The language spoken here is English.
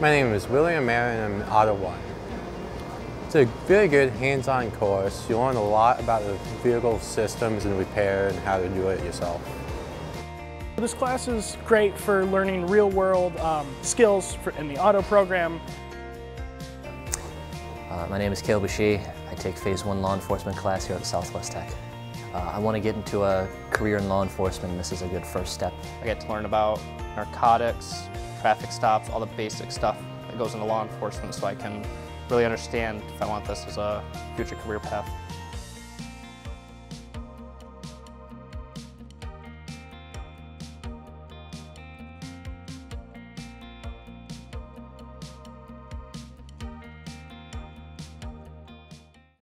My name is William Marin and I'm Auto 1. It's a very good hands-on course. You learn a lot about the vehicle systems and repair and how to do it yourself. This class is great for learning real-world um, skills for, in the auto program. Uh, my name is Caleb Boucher. I take Phase 1 law enforcement class here at Southwest Tech. Uh, I want to get into a career in law enforcement and this is a good first step. I get to learn about narcotics, traffic stops, all the basic stuff that goes into law enforcement so I can really understand if I want this as a future career path.